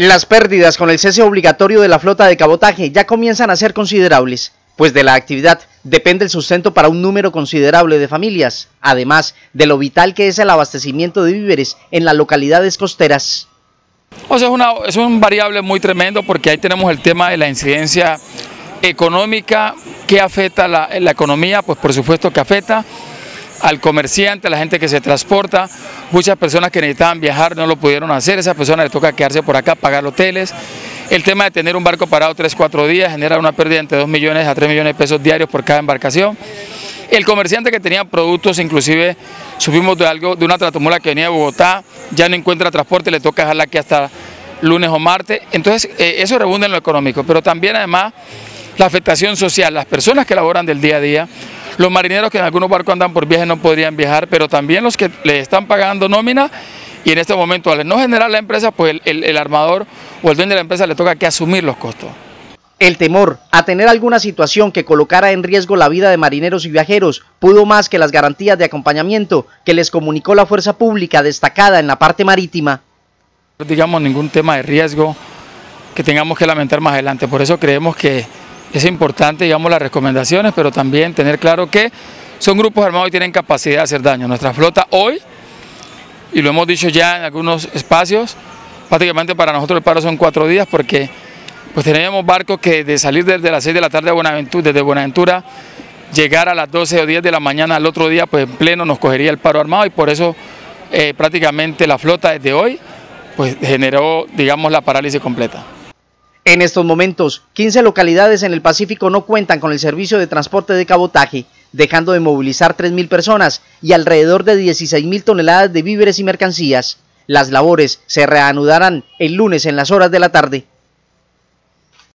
Las pérdidas con el cese obligatorio de la flota de cabotaje ya comienzan a ser considerables, pues de la actividad depende el sustento para un número considerable de familias, además de lo vital que es el abastecimiento de víveres en las localidades costeras. O sea, es, una, es un variable muy tremendo porque ahí tenemos el tema de la incidencia económica que afecta la, la economía, pues por supuesto que afecta, al comerciante, a la gente que se transporta, muchas personas que necesitaban viajar no lo pudieron hacer, esas personas les toca quedarse por acá, pagar hoteles. El tema de tener un barco parado 3, 4 días genera una pérdida entre 2 millones a 3 millones de pesos diarios por cada embarcación. El comerciante que tenía productos, inclusive subimos de algo de una tratomula que venía de Bogotá, ya no encuentra transporte, le toca dejarla aquí hasta lunes o martes. Entonces, eh, eso rebunda en lo económico, pero también además la afectación social, las personas que laboran del día a día, los marineros que en algunos barcos andan por viaje no podrían viajar, pero también los que le están pagando nómina y en este momento al no generar la empresa, pues el, armador o el dueño de la empresa le toca que asumir los costos. El temor a tener alguna situación que colocara en riesgo la vida de marineros y viajeros pudo más que las garantías de acompañamiento que les comunicó la fuerza pública destacada en la parte marítima. Digamos ningún tema de riesgo que tengamos que lamentar más adelante, por eso creemos que es importante, digamos, las recomendaciones, pero también tener claro que son grupos armados y tienen capacidad de hacer daño. Nuestra flota hoy, y lo hemos dicho ya en algunos espacios, prácticamente para nosotros el paro son cuatro días porque pues tenemos barcos que de salir desde las 6 de la tarde de Buenaventura, desde Buenaventura, llegar a las 12 o 10 de la mañana al otro día, pues en pleno nos cogería el paro armado y por eso eh, prácticamente la flota desde hoy pues generó, digamos, la parálisis completa. En estos momentos, 15 localidades en el Pacífico no cuentan con el servicio de transporte de cabotaje, dejando de movilizar 3.000 personas y alrededor de 16.000 toneladas de víveres y mercancías. Las labores se reanudarán el lunes en las horas de la tarde.